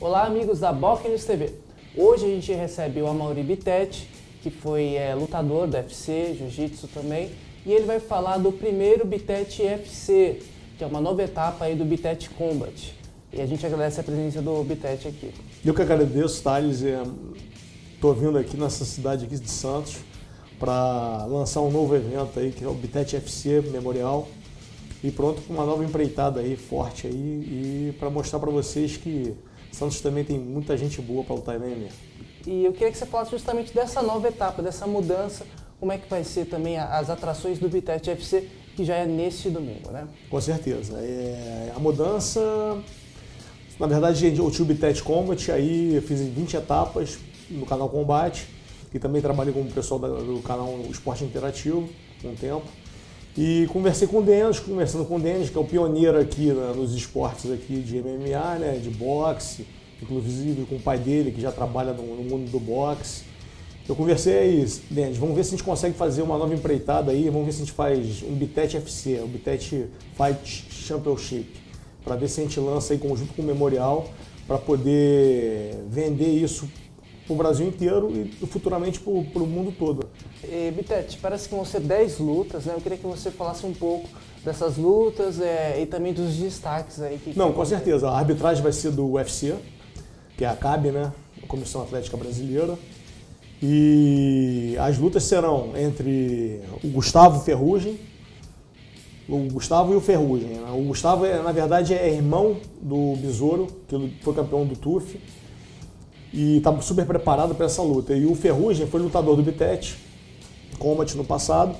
Olá, amigos da Box News TV. Hoje a gente recebe o Amaury Bittet, que foi é, lutador do UFC, jiu-jitsu também, e ele vai falar do primeiro Bittet FC, que é uma nova etapa aí do Bittet Combat. E a gente agradece a presença do Bittet aqui. Eu que agradeço, Thales. Estou vindo aqui nessa cidade aqui de Santos para lançar um novo evento aí, que é o Bitete FC Memorial. E pronto com uma nova empreitada aí, forte aí, e para mostrar para vocês que Santos também tem muita gente boa para lutar em MMA. E eu queria que você falasse justamente dessa nova etapa, dessa mudança, como é que vai ser também as atrações do Bitete FC, que já é neste domingo, né? Com certeza. É, a mudança, na verdade, eu tinha o Bitete Combat, aí eu fiz 20 etapas no canal Combate, e também trabalhei com o pessoal do canal Esporte Interativo um tempo. E conversei com o Denis, conversando com o Denis, que é o pioneiro aqui né, nos esportes aqui de MMA, né, de boxe, inclusive com o pai dele, que já trabalha no, no mundo do boxe. Eu conversei aí, Denis, vamos ver se a gente consegue fazer uma nova empreitada aí, vamos ver se a gente faz um Bitet FC, um Fight Championship, para ver se a gente lança aí conjunto com o Memorial, para poder vender isso para o Brasil inteiro e futuramente para o mundo todo. E, Bitete, parece que vão ser 10 lutas, né? Eu queria que você falasse um pouco dessas lutas é, e também dos destaques aí. Que Não, com certeza. A arbitragem vai ser do UFC, que é a CAB, né? A Comissão Atlética Brasileira. E as lutas serão entre o Gustavo Ferrugem, o Gustavo e o Ferrugem. Né? O Gustavo, é, na verdade, é irmão do Besouro, que foi campeão do TUF e está super preparado para essa luta. E o Ferrugem foi lutador do Bitete, Combat no passado,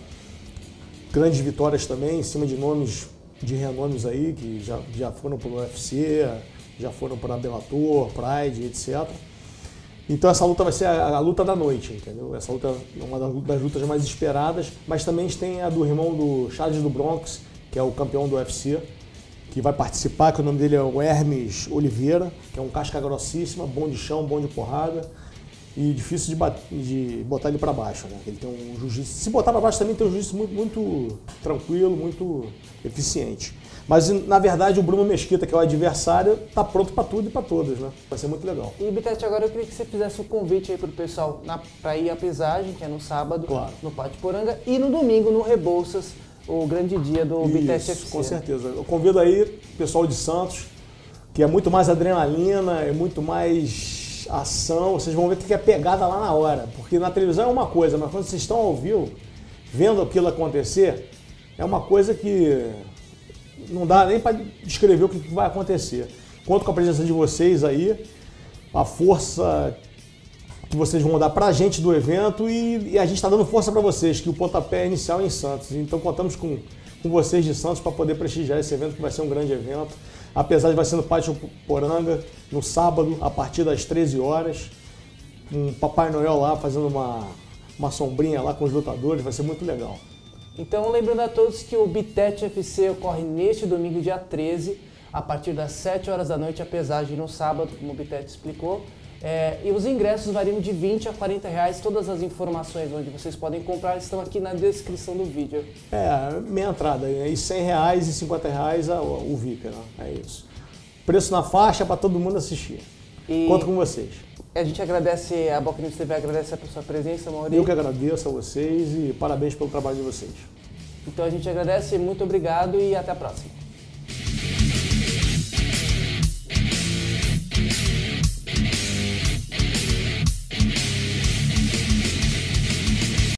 grandes vitórias também em cima de nomes de renomes aí que já, já foram para o UFC, já foram para Bellator, Pride, etc. Então essa luta vai ser a, a, luta da noite, entendeu? Essa luta é uma das lutas mais esperadas, mas também tem a do irmão do Charles do Bronx, que é o campeão do UFC, que vai participar, que o nome dele é o Hermes Oliveira, que é um casca grossíssima, bom de chão, bom de porrada e difícil de, de botar ele para baixo, né? Ele tem um jiu-jitsu. Se botar para baixo também tem um jiu-jitsu muito, muito tranquilo, muito eficiente. Mas na verdade o Bruno Mesquita, que é o adversário, está pronto para tudo e para todos, né? Vai ser muito legal. E Bitete, agora eu queria que você fizesse um convite aí pro pessoal para ir à pesagem, que é no sábado, claro. no Pátio Poranga, e no domingo no Rebouças o grande dia do Biteste FC. Com certeza. Eu convido aí o pessoal de Santos, que é muito mais adrenalina, é muito mais ação. Vocês vão ver que é pegada lá na hora. Porque na televisão é uma coisa, mas quando vocês estão ao vivo, vendo aquilo acontecer, é uma coisa que não dá nem para descrever o que vai acontecer. Conto com a presença de vocês aí, a força que vocês vão dar para a gente do evento e, e a gente está dando força para vocês, que o pontapé inicial é em Santos. Então contamos com, com vocês de Santos para poder prestigiar esse evento, que vai ser um grande evento. Apesar de vai ser no Pátio Poranga, no sábado, a partir das 13 horas. Um Papai Noel lá fazendo uma, uma sombrinha lá com os lutadores, vai ser muito legal. Então, lembrando a todos que o Bitet FC ocorre neste domingo, dia 13, a partir das 7 horas da noite, a pesagem no sábado, como o Bitet explicou. É, e os ingressos variam de 20 a 40 reais. Todas as informações onde vocês podem comprar estão aqui na descrição do vídeo. É, meia entrada. E 100 reais e 50 reais o VIP, né? É isso. Preço na faixa para todo mundo assistir. E Conto com vocês. A gente agradece, a Boca News TV agradece a sua presença, Maurício. Eu que agradeço a vocês e parabéns pelo trabalho de vocês. Então a gente agradece, muito obrigado e até a próxima.